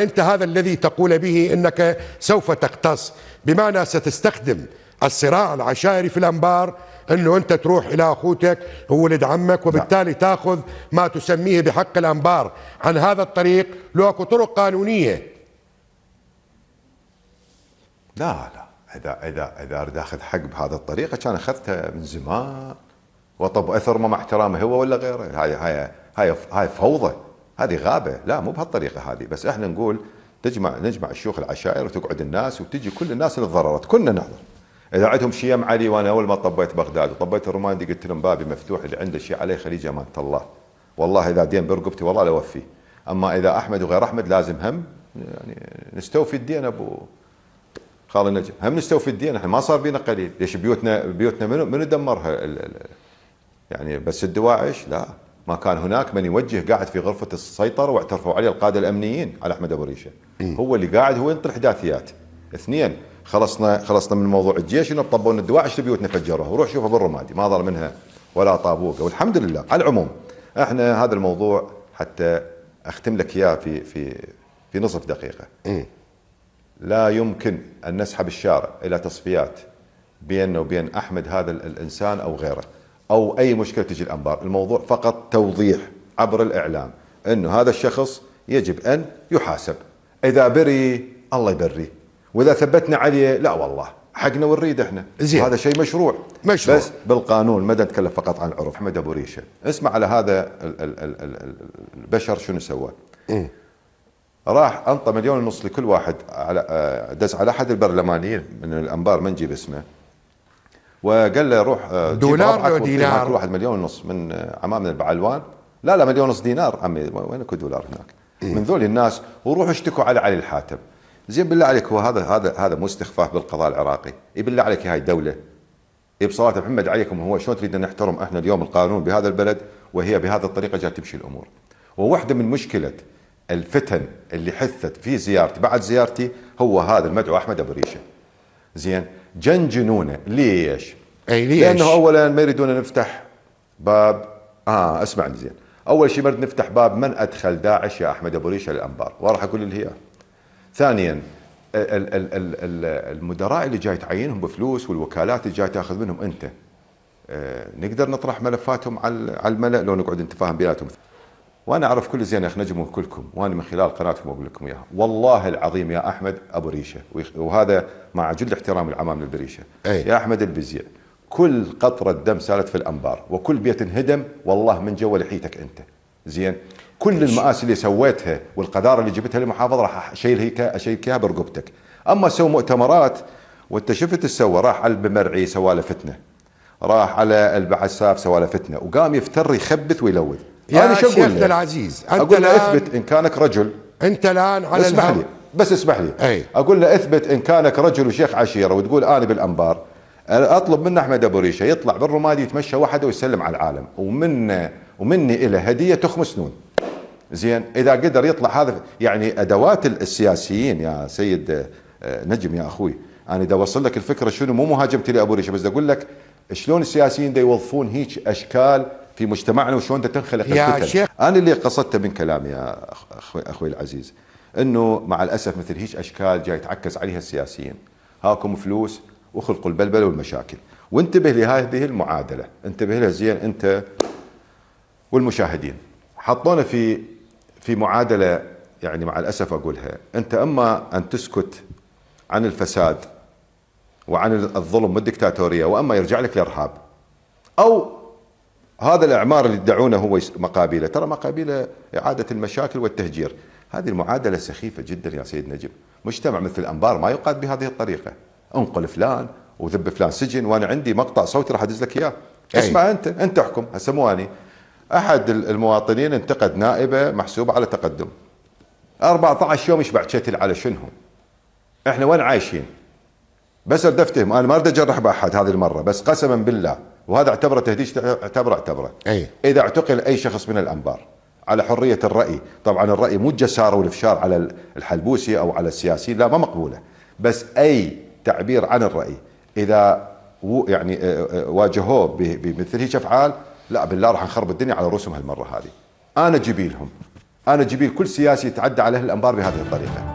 أنت هذا الذي تقول به أنك سوف تقتص. بمعنى ستستخدم الصراع العشائري في الأنبار أنه أنت تروح إلى أخوتك هو ولد عمك وبالتالي تأخذ ما تسميه بحق الأنبار. عن هذا الطريق لو أكو طرق قانونية. لا لا. إذا إذا إذا أريد أخذ حق بهذه الطريقة كان أخذته من زمان. وطب أثر مع احترامه هو ولا غيره؟ هاي هاي هاي هاي فوضى. هذه غابة. لا مو بهالطريقة هذه. بس إحنا نقول تجمع نجمع الشيوخ العشائر وتقعد الناس وتجي كل الناس اللي تضررت. كلنا نحضر. إذا عندهم شيم علي وأنا أول ما طبيت بغداد وطبيت الرماندي قلت لهم بابي مفتوح اللي عنده شيء عليه خليج امانه الله. والله إذا دين برقبتي والله لا أوفيه. أما إذا أحمد وغير أحمد لازم هم يعني نستوفي الدين أبو خالد النجم. هم نستوفي الدين إحنا ما صار بينا قليل. ليش بيوتنا بيوتنا منو منو دمرها يعني بس الدواعش؟ لا. ما كان هناك من يوجه قاعد في غرفة السيطرة واعترفوا عليه القادة الأمنيين على أحمد أبو ريشة. هو اللي قاعد هو ينطي الاحداثيات اثنين خلصنا خلصنا من موضوع الجيش إنه طبوا الدواعش بيوتنا فجروها. وروح شوفها بالرمادي ما ضل منها ولا طابوقة. والحمد لله على العموم إحنا هذا الموضوع حتى أختم لك إياه في في في نصف دقيقة. لا يمكن أن نسحب الشارع إلى تصفيات بيننا وبين أحمد هذا الإنسان أو غيره. أو أي مشكلة تجي الأنبار، الموضوع فقط توضيح عبر الإعلام انه هذا الشخص يجب أن يحاسب. إذا بري الله يبريه، وإذا ثبتنا عليه لا والله حقنا ونريد إحنا. زين. هذا شيء مشروع. مشروع. بس بالقانون ما نتكلم فقط عن العرف أحمد أبو ريشة. اسمع على هذا البشر شنو سوى. راح أنطى مليون ونص لكل واحد على آه، دز على أحد البرلمانيين. من الأنبار ما نجيب اسمه. وقال له روح آه، دولار أو دينار؟ واحد مليون ونص من آه، عمامنا البعلوان. لا لا مليون ونص دينار. عمي وين أكو دولار هناك؟ من ذول الناس. وروحوا اشتكوا على علي الحاتم. زين بالله عليك هو هذا هذا هذا مو استخفاف بالقضاء العراقي. بالله عليك هاي الدولة بصراحه محمد عليكم هو شلون تريد نحترم إحنا اليوم القانون بهذا البلد؟ وهي بهذه الطريقة جاية تمشي الأمور. وواحده من مشكلة الفتن اللي حثت في زيارتي بعد زيارتي هو هذا المدعو أحمد أبو ريشة. زين جنجنونه ليش؟ أي ليش؟ لأنه اولا ما يريدون نفتح باب. آه اسمعني زين. أول شيء نريد نفتح باب من أدخل داعش يا أحمد أبو ريشة الأنبار؟ وراح أقول اللي هي. ثانيا المدراء اللي جاي تعينهم بفلوس والوكالات اللي جاي تأخذ منهم أنت آه، نقدر نطرح ملفاتهم على الملأ؟ لو نقعد نتفاهم بيناتهم. وأنا أعرف كل زين يا اخ نجم وكلكم وأنا من خلال قناتكم أقول لكم إياها. والله العظيم يا أحمد أبو ريشة وهذا مع جل احترام العمام للبريشه أي. يا أحمد البزيع كل قطرة دم سالت في الأنبار وكل بيت انهدم والله من جوا لحيتك أنت. زين؟ كل المآسي اللي سويتها والقذارة اللي جبتها للمحافظة راح أشيل هيك اشيلك اياها برقبتك. أما سووا مؤتمرات وأنت شفت سوى راح على البمرعي سوى له فتنة. راح على البعساف سوى له فتنة. وقام يفتر يخبث ويلوث. يا شيخنا العزيز أنت أقول له إثبت إن كانك رجل. أنت الآن على اسمح لي بس اسمح لي. أي. أقول له إثبت إن كانك رجل وشيخ عشيرة وتقول أنا بالأنبار. أطلب من أحمد أبو ريشة يطلع بالرمادي يتمشى وحده ويسلم على العالم. ومن ومني له هدية تخمس سنون زين؟ إذا قدر يطلع هذا يعني أدوات السياسيين يا سيد آه، نجم يا أخوي. أنا إذا أوصل لك الفكرة شنو مو مهاجمتي لأبو ريشة بس أقول لك شلون السياسيين دا يوظفون هيك أشكال في مجتمعنا وشلون تنخلق يا الفتن. شيخ. أنا اللي قصدته من كلامي يا أخوي أخوي العزيز إنه مع الأسف مثل هيك أشكال جاي يتعكز عليها السياسيين. هاكم فلوس وخلقوا البلبله والمشاكل. وانتبه لهذه المعادلة انتبه لها زين أنت والمشاهدين. حطونا في في معادلة يعني مع الأسف أقولها. أنت أما أن تسكت عن الفساد وعن الظلم والدكتاتورية وأما يرجع لك الإرهاب أو هذا الإعمار اللي يدعونه هو مقابله. ترى مقابله إعادة المشاكل والتهجير. هذه المعادلة سخيفة جدا يا سيد نجم. مجتمع مثل الأنبار ما يقاد بهذه الطريقة. انقل فلان وذب فلان سجن وأنا عندي مقطع صوتي راح أدز لك إياه. اسمع أنت أنت احكم. هسه مو أني. أحد المواطنين انتقد نائبة محسوبة على تقدم. 14 يوم يشبع شتل على شنو إحنا وين عايشين؟ بس اريد افتهم أنا ما أريد أجرح بأحد هذه المرة بس قسما بالله. وهذا اعتبره تهديد اعتبره اعتبره. أي. إذا اعتقل أي شخص من الأنبار على حرية الرأي طبعا الرأي مو الجساره والإفشار على الحلبوسي أو على السياسيين لا ما مقبولة. بس أي تعبير عن الرأي إذا يعني آه، آه، واجهوه بمثل هيك أفعال لا بالله راح نخرب الدنيا على رؤوسهم هالمرة هذه. أنا جبيلهم. أنا جبيل كل سياسي يتعدى على أهل الأنبار بهذه الطريقة.